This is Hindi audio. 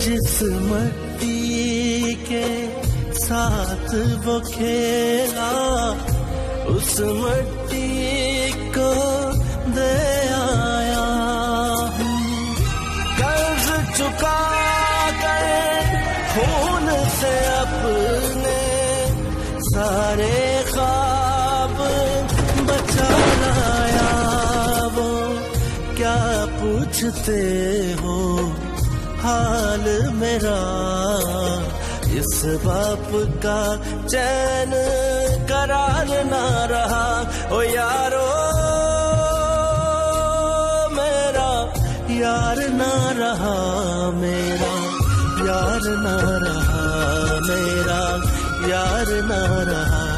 मट्टी के साथ वो खेला, उस मट्टी को दे आया कर्ज चुका खून से अपने सारे ख्वाब बचा लाया। वो क्या पूछते हो। हाल मेरा, इस बाप का चैन करार ना रहा। ओ यारो, मेरा यार ना रहा, मेरा यार ना रहा, मेरा यार ना रहा।